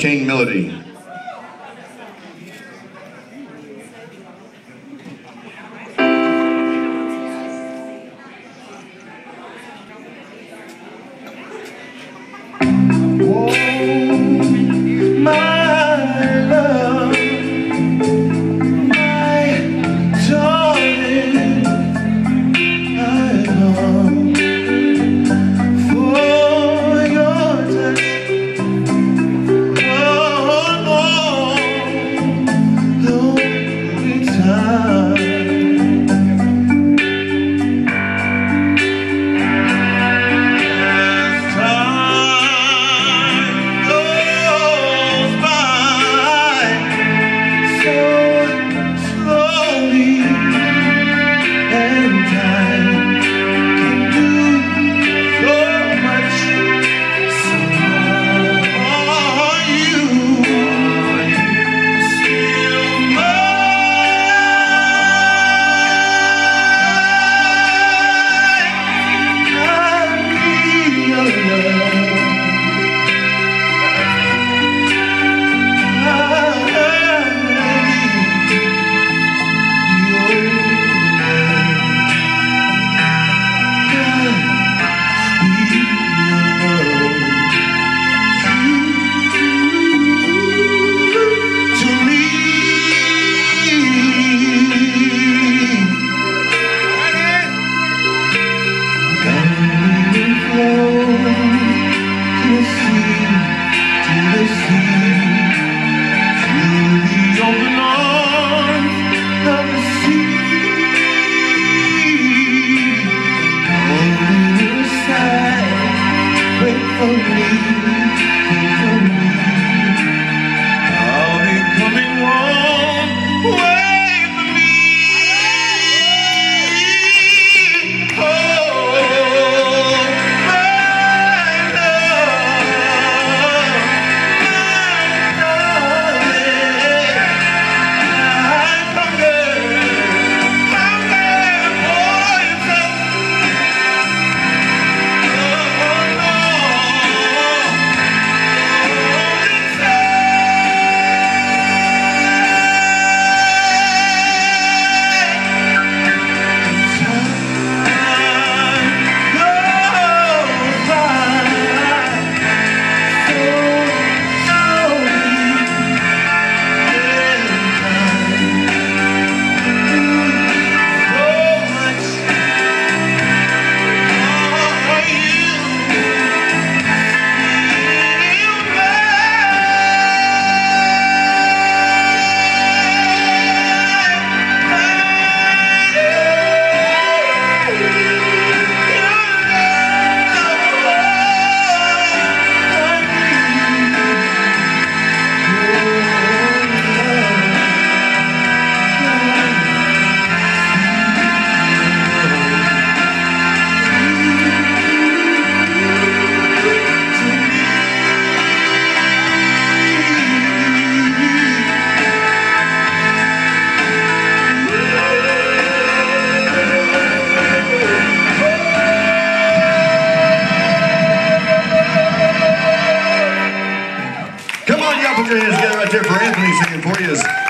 Chain Melody. Your hands together right there for Anthony singing for you.